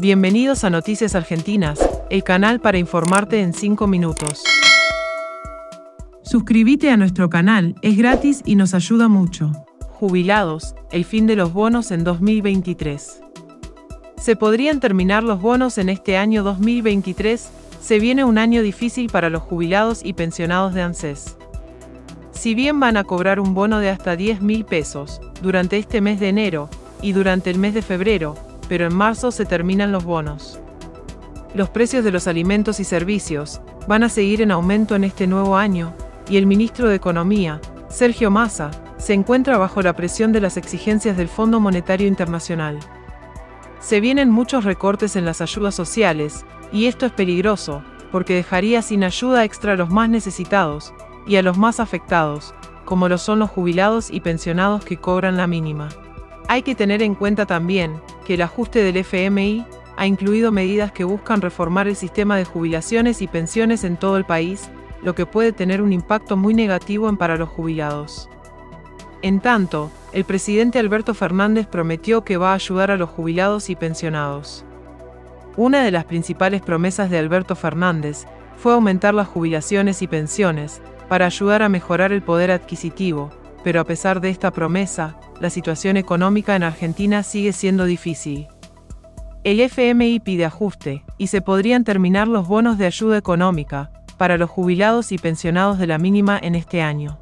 Bienvenidos a Noticias Argentinas, el canal para informarte en 5 minutos. Suscríbete a nuestro canal, es gratis y nos ayuda mucho. Jubilados, el fin de los bonos en 2023. Se podrían terminar los bonos en este año 2023, se viene un año difícil para los jubilados y pensionados de ANSES. Si bien van a cobrar un bono de hasta 10 mil pesos durante este mes de enero y durante el mes de febrero, pero en marzo se terminan los bonos. Los precios de los alimentos y servicios van a seguir en aumento en este nuevo año, y el ministro de Economía, Sergio Massa, se encuentra bajo la presión de las exigencias del Fondo Monetario Internacional. Se vienen muchos recortes en las ayudas sociales, y esto es peligroso, porque dejaría sin ayuda extra a los más necesitados y a los más afectados, como lo son los jubilados y pensionados que cobran la mínima. Hay que tener en cuenta también que el ajuste del FMI ha incluido medidas que buscan reformar el sistema de jubilaciones y pensiones en todo el país, lo que puede tener un impacto muy negativo para los jubilados. En tanto, el presidente Alberto Fernández prometió que va a ayudar a los jubilados y pensionados. Una de las principales promesas de Alberto Fernández fue aumentar las jubilaciones y pensiones para ayudar a mejorar el poder adquisitivo, pero a pesar de esta promesa, la situación económica en Argentina sigue siendo difícil. El FMI pide ajuste, y se podrían terminar los bonos de ayuda económica para los jubilados y pensionados de la mínima en este año.